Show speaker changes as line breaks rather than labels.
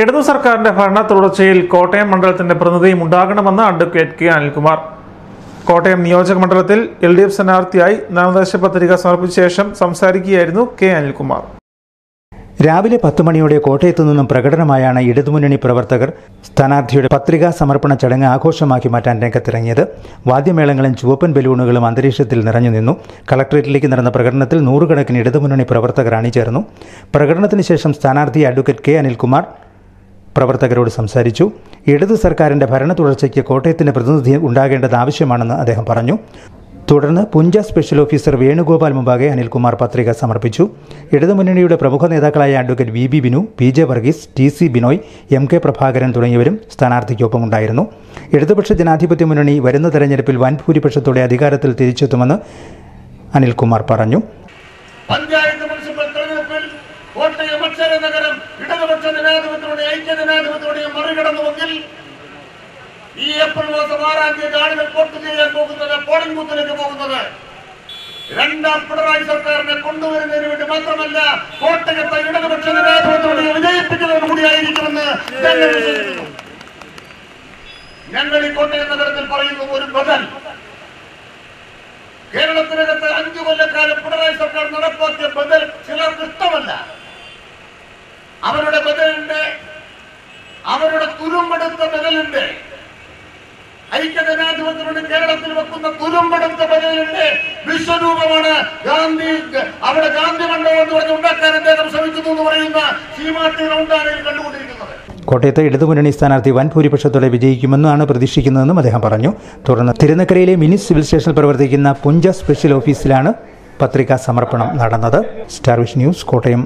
ഇടതു സർക്കാരിന്റെ ഭരണ തുടർച്ചയിൽ കോട്ടയം മണ്ഡലത്തിന്റെ പ്രതിനിധിയും ഉണ്ടാകണമെന്ന് അഡ്വക്കേറ്റ് കെ അനിൽകുമാർ. കോട്ടയം നിയോജക മണ്ഡലത്തിൽ എൽ ഡി എഫ് സ്ഥാനാർത്ഥിയായി നാമനിർദ്ദേശ പത്രിക സമർപ്പിച്ച ശേഷം സംസാരിക്കുകയായിരുന്നു കെ അനിൽകുമാർ.
രാവിലെ പത്ത് മണിയോടെ കോട്ടയത്തു നിന്നും പ്രകടനമായാണ് ഇടതുമുന്നണി പ്രവർത്തകർ സ്ഥാനാർത്ഥിയുടെ പത്രികാ സമർപ്പണ ചടങ്ങ് ആഘോഷമാക്കി മാറ്റാൻ രംഗത്തിറങ്ങിയത്. വാദ്യമേളങ്ങളും ചുവപ്പൻ ബലൂണുകളും അന്തരീക്ഷത്തിൽ നിറഞ്ഞു നിന്നു. കളക്ടറേറ്റിലേക്ക് നടന്ന പ്രകടനത്തിൽ നൂറുകണക്കിന് ഇടതുമുന്നണി പ്രവർത്തകർ അണിചേർന്നു. പ്രകടനത്തിന് ശേഷം സ്ഥാനാർത്ഥി അഡ്വക്കേറ്റ് കെ അനിൽകുമാർ പ്രവർത്തകരോട് സംസാരിച്ചു. ഇടതു സർക്കാരിന്റെ ഭരണ തുടർച്ചയ്ക്ക് കോട്ടയത്തിന് പ്രതിനിധി ഉണ്ടാകേണ്ടത് ആവശ്യമാണെന്ന് അദ്ദേഹം പറഞ്ഞു. തുടർന്ന് പുഞ്ച സ്പെഷ്യൽ ഓഫീസർ വേണുഗോപാൽ മുമ്പാകെ അനിൽകുമാർ പത്രിക സമർപ്പിച്ചു. ഇടതുമുന്നണിയുടെ പ്രമുഖ നേതാക്കളായ advocate V B Binu P J Varghese T C Binoy M K Prabhakaran തുടങ്ങിയവരും സ്ഥാനാർത്ഥിക്കൊപ്പമുണ്ടായിരുന്നു. ഇടതുപക്ഷ ജനാധിപത്യ മുന്നണി വരുന്ന തെരഞ്ഞെടുപ്പിൽ വൻ ഭൂരിപക്ഷത്തോടെ അധികാരത്തിൽ തിരിച്ചെത്തുമെന്ന് അനിൽകുമാർ പറഞ്ഞു.
പഞ്ചായത്ത് മുനിസിപ്പൽ തെരഞ്ഞെടുപ്പിൽ കോട്ടയം അക്ഷര നഗരം ഇടതുപക്ഷ ജനാധിപത്യത്തോടെ ഐക്യ ജനാധിപത്യയുടെ മറികടന്നുവെങ്കിൽ ഈ ഏപ്രിൽ മാസം ആറാം തീയതി ആളുകൾ വോട്ട് ചെയ്യാൻ പോകുന്നത് പോളിംഗ് ബൂത്തിലേക്ക് പോകുന്നത്. രണ്ടാം പിണറായി സർക്കാരിനെ കൊണ്ടുവരുന്നതിന് വേണ്ടി മാത്രമല്ല കോട്ടയത്തെ ഇടതുപക്ഷ ജനാധിപത്യത്തോടെ വിജയിപ്പിക്കുന്നതിന് കൂടിയായിരിക്കുമെന്ന് ഞങ്ങൾ ഈ കോട്ടയം നഗരത്തിൽ പറയുന്നു ഒരു ബദൽ. കേരളത്തിനകത്ത് അഞ്ചു കൊല്ലക്കാലം പിണറായി സർക്കാർ നടപ്പാക്കിയ ബദൽ തുരുമ്പെടുത്ത ബദലുണ്ട് ഐക്യജനാധിപത്യത്തിന് കേരളത്തിൽ വെക്കുന്ന തുരുമ്പെടുത്ത ബദലുണ്ട് വിശ്വരൂപമാണ് ഗാന്ധി അവിടെ ഗാന്ധി മണ്ഡലം എന്ന് പറഞ്ഞ് ഉണ്ടാക്കാൻ അദ്ദേഹം ശ്രമിക്കുന്നു എന്ന് പറയുന്ന സീമാട്ടി റൗണ്ടാണ് കണ്ടുകൊണ്ടിരിക്കുന്നത്.
കോട്ടയത്തെ ഇടതുമുന്നണി സ്ഥാനാർത്ഥി വൻ ഭൂരിപക്ഷത്തോടെ വിജയിക്കുമെന്നാണ് പ്രതീക്ഷിക്കുന്നതെന്നും അദ്ദേഹം പറഞ്ഞു. തുടർന്ന് തിരുനക്കരയിലെ മിനി സിവിൽ സ്റ്റേഷനിൽ പ്രവർത്തിക്കുന്ന പുഞ്ച സ്പെഷ്യൽ ഓഫീസിലാണ് പത്രികാ സമർപ്പണം നടന്നത്. സ്റ്റാർവിഷ് ന്യൂസ് കോട്ടയം.